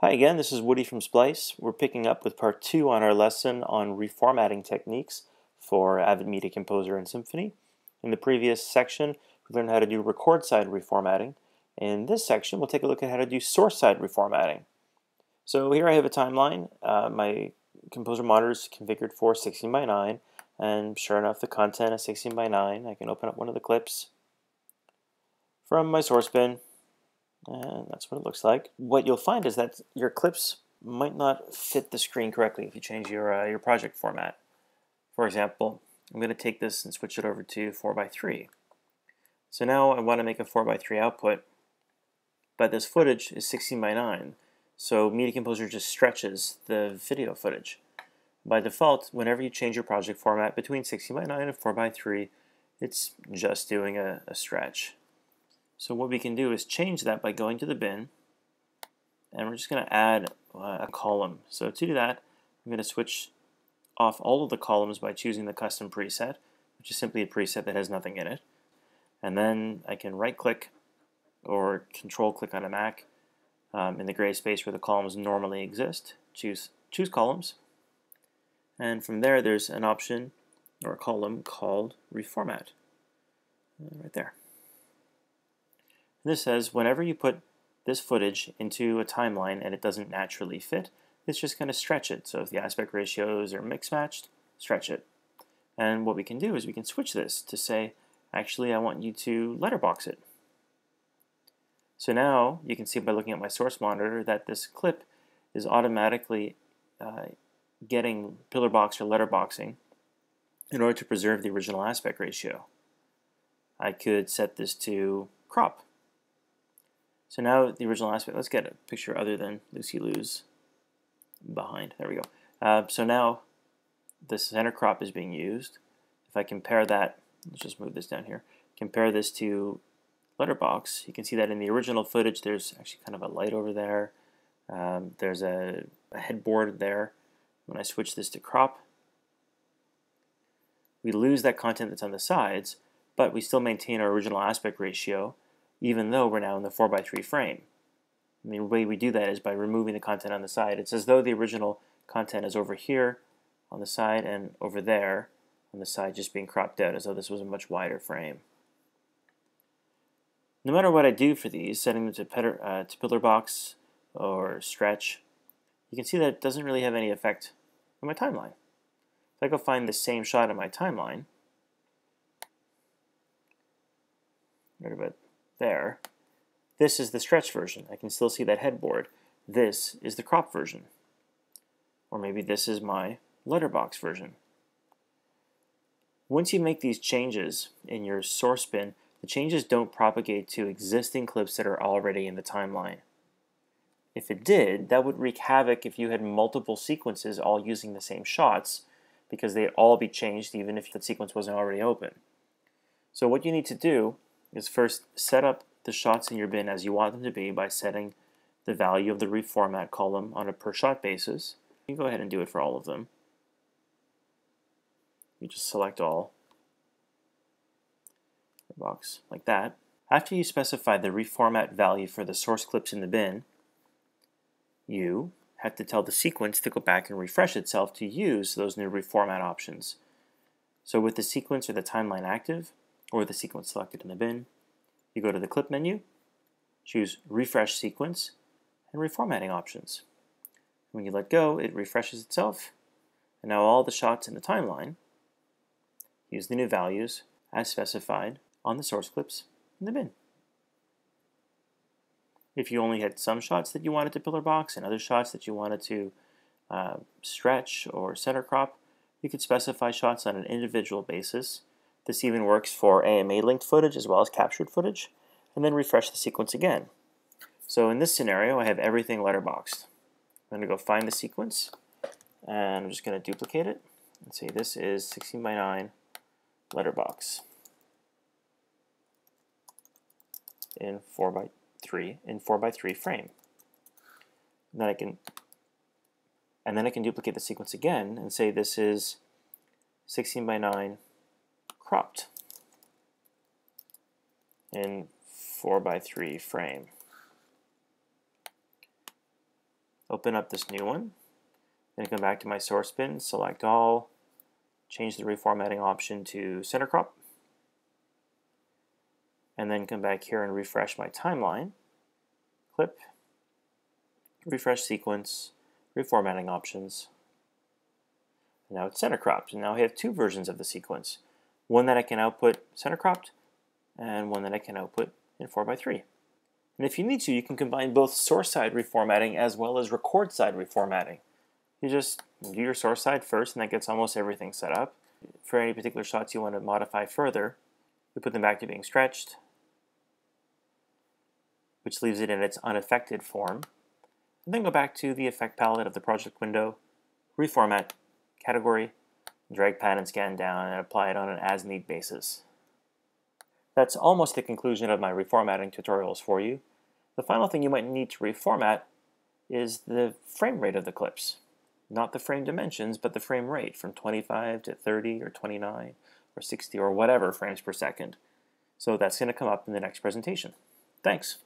Hi again, this is Woody from Splice. We're picking up with part two on our lesson on reformatting techniques for Avid Media Composer and Symphony. In the previous section, we learned how to do record side reformatting. In this section, we'll take a look at how to do source side reformatting. So here I have a timeline. Uh, my Composer monitor is configured for 16 by 9, and sure enough, the content is 16 by 9. I can open up one of the clips from my source bin and that's what it looks like. What you'll find is that your clips might not fit the screen correctly if you change your, uh, your project format. For example, I'm going to take this and switch it over to 4x3. So now I want to make a 4x3 output, but this footage is 16 by 9. So Media Composer just stretches the video footage. By default, whenever you change your project format between 16 by 9 and 4x3, it's just doing a, a stretch. So what we can do is change that by going to the bin and we're just going to add uh, a column. So to do that, I'm going to switch off all of the columns by choosing the custom preset, which is simply a preset that has nothing in it. And then I can right click or control click on a Mac um, in the gray space where the columns normally exist, choose, choose columns. And from there, there's an option or a column called reformat right there. This says whenever you put this footage into a timeline and it doesn't naturally fit, it's just going to stretch it. So if the aspect ratios are mix matched, stretch it. And what we can do is we can switch this to say, actually I want you to letterbox it. So now you can see by looking at my source monitor that this clip is automatically uh, getting pillar box or letterboxing in order to preserve the original aspect ratio. I could set this to crop so now the original aspect, let's get a picture other than Lucy Lou's behind. There we go. Uh, so now the center crop is being used. If I compare that, let's just move this down here, compare this to letterbox, you can see that in the original footage there's actually kind of a light over there. Um, there's a, a headboard there. When I switch this to crop, we lose that content that's on the sides, but we still maintain our original aspect ratio even though we're now in the 4x3 frame. And the way we do that is by removing the content on the side. It's as though the original content is over here on the side and over there on the side just being cropped out as though this was a much wider frame. No matter what I do for these, setting them to, petter, uh, to pillar box or stretch, you can see that it doesn't really have any effect on my timeline. If I go find the same shot in my timeline, right about there. This is the stretch version. I can still see that headboard. This is the crop version. Or maybe this is my letterbox version. Once you make these changes in your source bin, the changes don't propagate to existing clips that are already in the timeline. If it did, that would wreak havoc if you had multiple sequences all using the same shots, because they'd all be changed even if the sequence wasn't already open. So what you need to do is first set up the shots in your bin as you want them to be by setting the value of the reformat column on a per shot basis. You can go ahead and do it for all of them. You just select all box like that. After you specify the reformat value for the source clips in the bin, you have to tell the sequence to go back and refresh itself to use those new reformat options. So with the sequence or the timeline active, or the sequence selected in the bin. You go to the clip menu, choose refresh sequence, and reformatting options. When you let go, it refreshes itself, and now all the shots in the timeline use the new values as specified on the source clips in the bin. If you only had some shots that you wanted to pillar box and other shots that you wanted to uh, stretch or center crop, you could specify shots on an individual basis this even works for AMA linked footage as well as captured footage, and then refresh the sequence again. So in this scenario, I have everything letterboxed. I'm going to go find the sequence, and I'm just going to duplicate it and say this is 16 by 9 letterbox in 4 by 3 in 4 by 3 frame. And then I can and then I can duplicate the sequence again and say this is 16 by 9 cropped in 4 by 3 frame. open up this new one, then come back to my source bin, select all, change the reformatting option to center crop, and then come back here and refresh my timeline, clip, refresh sequence, reformatting options. Now it's center cropped, and now we have two versions of the sequence. One that I can output center cropped, and one that I can output in 4x3. And if you need to, you can combine both source side reformatting as well as record side reformatting. You just do your source side first, and that gets almost everything set up. For any particular shots you want to modify further, you put them back to being stretched, which leaves it in its unaffected form. And then go back to the effect palette of the project window, reformat, category, drag pan and scan down and apply it on an as-need basis. That's almost the conclusion of my reformatting tutorials for you. The final thing you might need to reformat is the frame rate of the clips. Not the frame dimensions, but the frame rate from 25 to 30 or 29 or 60 or whatever frames per second. So that's going to come up in the next presentation. Thanks.